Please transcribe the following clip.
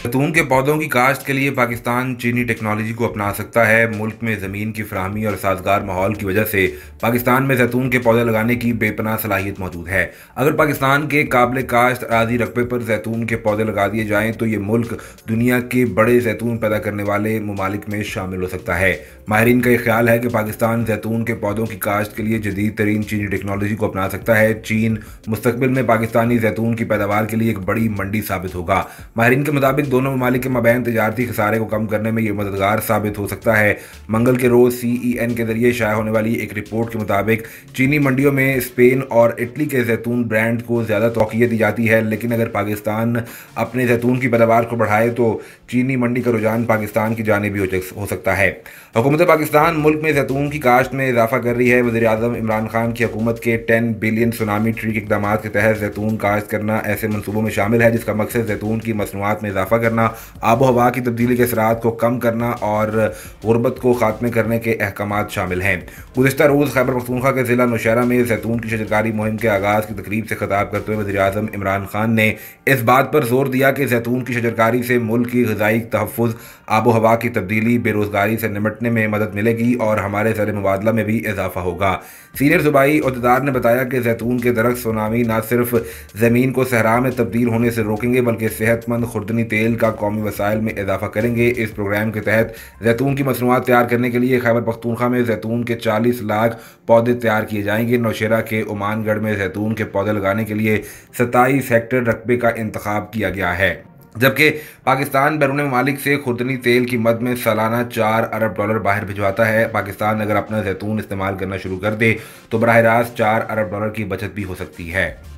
जैतून के पौधों की काश्त के लिए पाकिस्तान चीनी टेक्नोलॉजी को अपना सकता है। मुल्क में ज़मीन की फ्राहमी और साजगार माहौल की वजह से पाकिस्तान में जैतून के पौधे लगाने की बेपना सलाहियत मौजूद है। अगर पाकिस्तान के काबिल काश्त आदि रकबे पर जैतून के पौधे लगा दिए जाएँ तो ये मुल्क दुनिया के बड़े जैतून पैदा करने वाले ममालिक में शामिल हो सकता है। माहरीन का यह ख्याल है कि पाकिस्तान जैतून के पौधों की काश्त के लिए जदीद तरीन चीनी टेक्नोलॉजी को अपना सकता है। चीन मुस्तबिल में पाकिस्तानी जैतून की पैदावार के लिए एक बड़ी मंडी साबित होगा। माहरीन के मुताबिक दोनों ममालिक के मबैन तजारती खसारे को कम करने में यह मददगार साबित हो सकता है। मंगल के रोज़ सी ई एन के ज़रिए शाया होने वाली एक रिपोर्ट के मुताबिक, चीनी मंडियों में स्पेन और इटली के जैतून ब्रांड को ज़्यादा तोक़ीत दी जाती है, लेकिन अगर पाकिस्तान अपने जैतून की पैदावार को बढ़ाए तो चीनी मंडी का रुझान पाकिस्तान की जाने भी हो सकता है। हुकूमत पाकिस्तान मुल्क में जैतून की काश्त में इजाफा कर रही है। वजी अजम इमरान खान की हुकूमत के टेन बिलियन सुनामी ट्री के इकदाम के तहत जैतून काश्त करना ऐसे मनसूबों में शामिल है, जिसका मकसद जैतून की मसनूआत में इजाफा करना आबो हवा की तब्दीली के असरा को कम करना और गुरबत को ख़ात्मे करने के अहकाम शामिल हैं। गुजशत रोज़ खैबर पख्तूनखा के ज़िला नौशहरा में जैतून की शजरकारी मुहिम के आगाज़ की तकरीब से खताब करते हुए वजी अजम इमरान खान ने इस बात पर ज़ोर दिया कि जैतून की शजरकारी से मुल्क की गजाई तहफ़ आबो हवा की तब्दीली, बेरोज़गारी से निमटने में मदद मिलेगी और हमारे जर मुबादला में भी इजाफा होगा। सीनियर सूबाई अहदेदार ने बताया कि जैतून के दरख्त सुनामी न सिर्फ़ ज़मीन को सहरा में तब्दील होने से रोकेंगे, बल्कि सेहतमंद खुर्दनी तेल का कौमी वसाइल में इजाफा करेंगे। इस प्रोग्राम के तहत जैतून की मसनूआत तैयार करने के लिए खैबर पख्तूनखा में जैतून के चालीस लाख पौधे तैयार किए जाएँगे। नौशेरा के ओमानगढ़ में जैतून के पौधे लगाने के लिए सत्ताईस हेक्टेयर रकबे का इंतखब किया गया है। जबकि पाकिस्तान बैरून ममालिक से खुदनी तेल की मद में सालाना चार अरब डॉलर बाहर भिजवाता है। पाकिस्तान अगर अपना जैतून इस्तेमाल करना शुरू कर दे तो बरह रास्त चार अरब डॉलर की बचत भी हो सकती है।